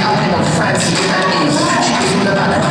out with my friends and enemies. She gives the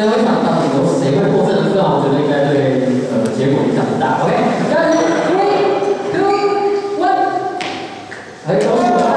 最后一场到底由谁会获胜？这我觉得应该对呃结果影响不大。OK，三、二、一、two、one，来，恭喜我。